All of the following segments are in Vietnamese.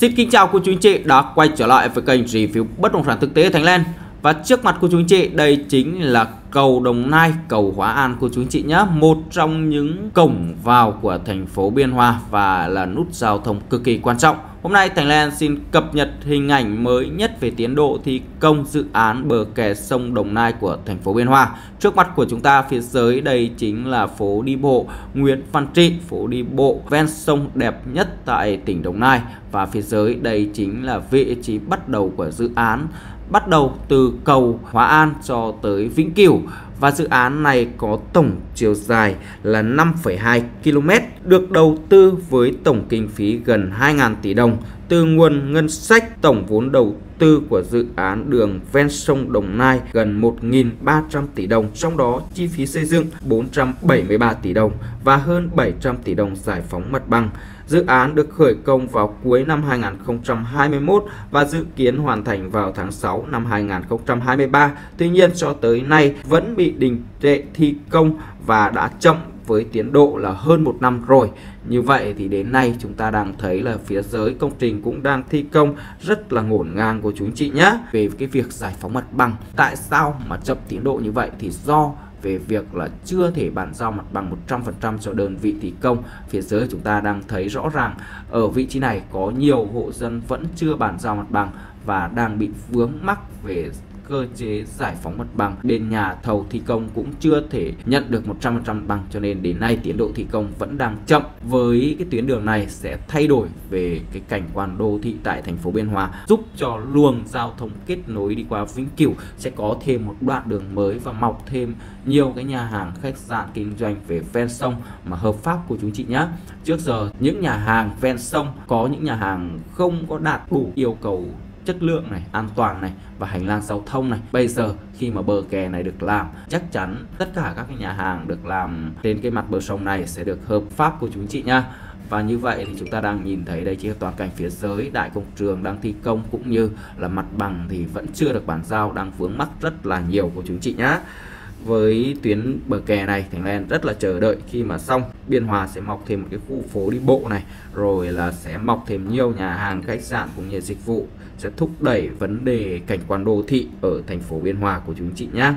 Xin kính chào cô chú anh chị đã quay trở lại với kênh review bất động sản thực tế Thành Lên. Và trước mặt cô chú anh chị đây chính là cầu Đồng Nai, cầu Hóa An cô chú anh chị nhé. Một trong những cổng vào của thành phố Biên Hòa và là nút giao thông cực kỳ quan trọng. Hôm nay Thành Lan xin cập nhật hình ảnh mới nhất về tiến độ thi công dự án bờ kè sông Đồng Nai của thành phố Biên Hòa. Trước mặt của chúng ta phía dưới đây chính là phố đi bộ Nguyễn Văn Trị, phố đi bộ ven sông đẹp nhất tại tỉnh Đồng Nai và phía dưới đây chính là vị trí bắt đầu của dự án bắt đầu từ cầu Hóa An cho tới Vĩnh Cửu và dự án này có tổng chiều dài là 5,2 km, được đầu tư với tổng kinh phí gần 2.000 tỷ đồng từ nguồn ngân sách tổng vốn đầu tư của dự án đường ven sông Đồng Nai gần 1.300 tỷ đồng, trong đó chi phí xây dựng 473 tỷ đồng và hơn 700 tỷ đồng giải phóng mặt bằng. Dự án được khởi công vào cuối năm 2021 và dự kiến hoàn thành vào tháng 6 năm 2023. Tuy nhiên cho tới nay vẫn bị đình trệ thi công và đã chậm với tiến độ là hơn một năm rồi. Như vậy thì đến nay chúng ta đang thấy là phía dưới công trình cũng đang thi công rất là ngổn ngang của chúng chị nhé. Về cái việc giải phóng mặt bằng, tại sao mà chậm tiến độ như vậy thì do về việc là chưa thể bàn giao mặt bằng 100% cho đơn vị thi công. Phía dưới chúng ta đang thấy rõ ràng ở vị trí này có nhiều hộ dân vẫn chưa bàn giao mặt bằng và đang bị vướng mắc về cơ chế giải phóng mặt bằng. Bên nhà thầu thi công cũng chưa thể nhận được 100% bằng, cho nên đến nay tiến độ thi công vẫn đang chậm. Với cái tuyến đường này sẽ thay đổi về cái cảnh quan đô thị tại thành phố Biên Hòa, giúp cho luồng giao thông kết nối đi qua Vĩnh Cửu sẽ có thêm một đoạn đường mới và mọc thêm nhiều cái nhà hàng, khách sạn kinh doanh về ven sông mà hợp pháp của chúng chị nhé trước giờ, những nhà hàng ven sông có những nhà hàng không có đạt đủ yêu cầu chất lượng này, an toàn này và hành lang giao thông này. Bây giờ khi mà bờ kè này được làm, chắc chắn tất cả các cái nhà hàng được làm trên cái mặt bờ sông này sẽ được hợp pháp của chúng chị nha. Và như vậy thì chúng ta đang nhìn thấy đây chỉ là toàn cảnh phía dưới đại công trường đang thi công cũng như là mặt bằng thì vẫn chưa được bàn giao đang vướng mắc rất là nhiều của chúng chị nhá với tuyến bờ kè này Thành ra rất là chờ đợi khi mà xong. Biên Hòa sẽ mọc thêm một cái khu phố đi bộ này rồi là sẽ mọc thêm nhiều nhà hàng khách sạn cũng như dịch vụ. Sẽ thúc đẩy vấn đề cảnh quan đô thị ở thành phố Biên Hòa của chúng chị nhé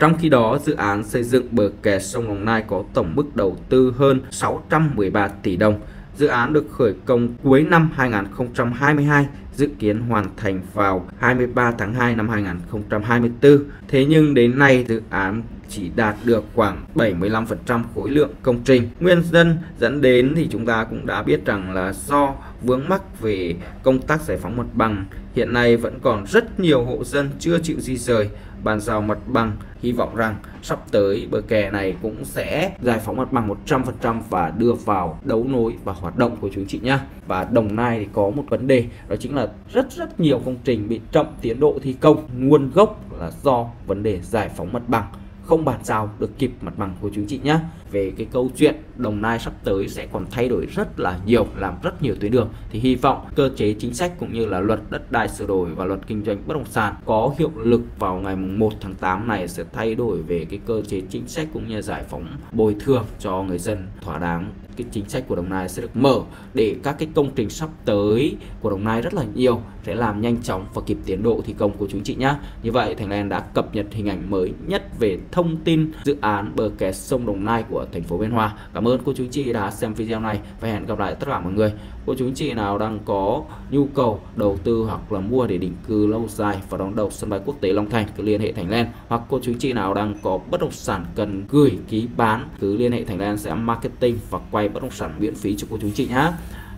trong khi đó, dự án xây dựng bờ kè sông Đồng Nai có tổng mức đầu tư hơn 613 tỷ đồng. Dự án được khởi công cuối năm 2022 dự kiến hoàn thành vào 23 tháng 2 năm 2024. Thế nhưng đến nay, dự án chỉ đạt được khoảng 75% khối lượng công trình. Nguyên nhân dẫn đến thì chúng ta cũng đã biết rằng là do vướng mắc về công tác giải phóng mặt bằng hiện nay vẫn còn rất nhiều hộ dân chưa chịu di rời, bàn giao mặt bằng hy vọng rằng sắp tới bờ kè này cũng sẽ giải phóng mặt bằng 100% và đưa vào đấu nối và hoạt động của chúng chị nhá và Đồng Nai thì có một vấn đề, đó chính là rất rất nhiều công trình bị chậm tiến độ thi công. Nguồn gốc là do vấn đề giải phóng mặt bằng, không bàn giao được kịp mặt bằng của chính chị nhé về cái câu chuyện Đồng Nai sắp tới sẽ còn thay đổi rất là nhiều, làm rất nhiều tuyến đường, thì hy vọng cơ chế chính sách cũng như là luật đất đai sửa đổi và luật kinh doanh bất động sản có hiệu lực vào ngày 1 tháng 8 này sẽ thay đổi về cái cơ chế chính sách cũng như giải phóng bồi thường cho người dân thỏa đáng cái chính sách của Đồng Nai sẽ được mở để các cái công trình sắp tới của Đồng Nai rất là nhiều sẽ làm nhanh chóng và kịp tiến độ thi công của chúng chị nhá Như vậy, Thành Lan đã cập nhật hình ảnh mới nhất về thông tin dự án bờ kè sông Đồng Nai của thành phố Biên Hòa. Cảm ơn cô chú chị đã xem video này và hẹn gặp lại tất cả mọi người. Cô chú chị nào đang có nhu cầu đầu tư hoặc là mua để định cư lâu dài và đón đầu sân bay quốc tế Long Thành, cứ liên hệ Thành Lan hoặc cô chú chị nào đang có bất động sản cần gửi ký bán, cứ liên hệ Thành Lan sẽ marketing và quay bất động sản miễn phí cho cô chú chị nhá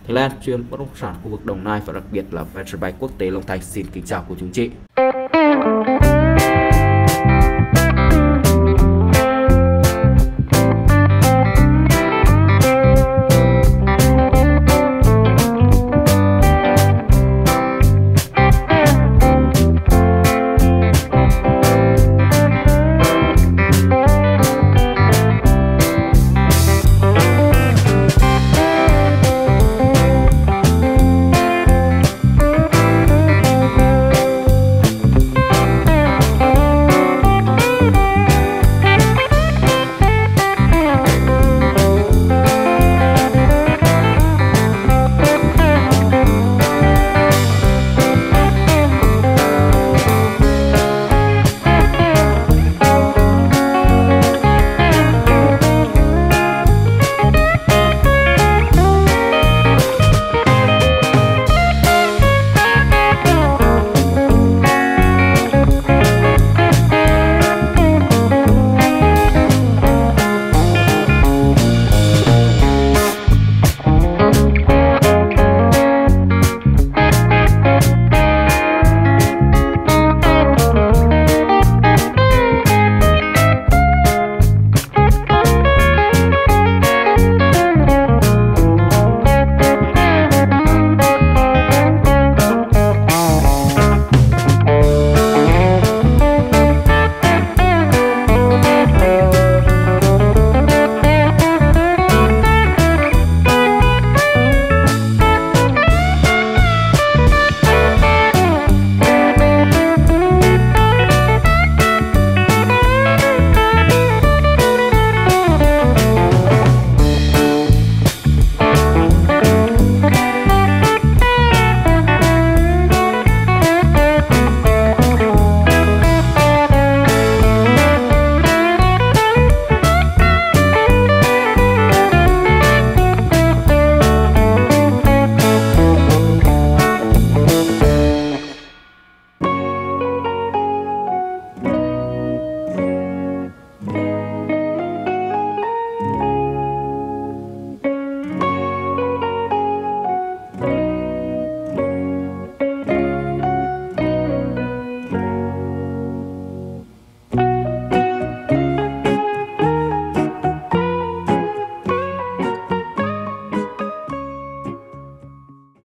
Thái Lan chuyên bất động sản khu vực Đồng Nai và đặc biệt là Venture Bank bay quốc tế Long Thành xin kính chào cô chú chị.